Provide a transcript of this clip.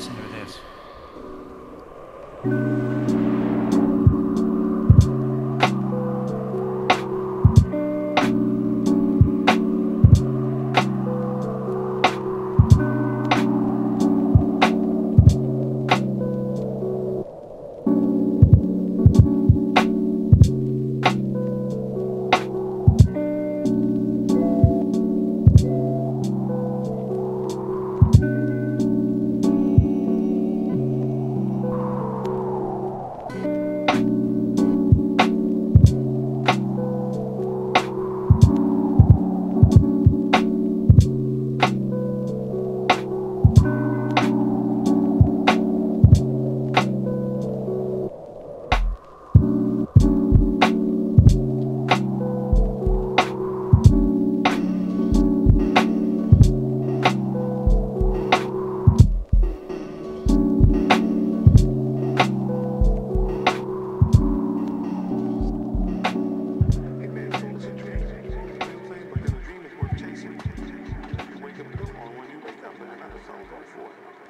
Listen to this. boy.